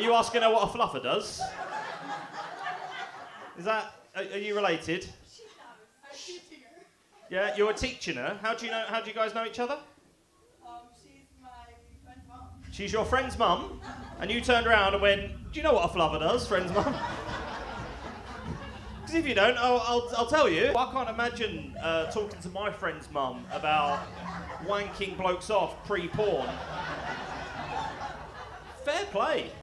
Are you asking her what a fluffer does? Is that? Are, are you related? She knows. Yeah, you're teaching her. How do you know? How do you guys know each other? Um, she's my friend's mum. She's your friend's mum, and you turned around and went, "Do you know what a fluffer does, friend's mum?" Because if you don't, I'll, I'll, I'll tell you. I can't imagine uh, talking to my friend's mum about wanking blokes off pre-porn. Fair play.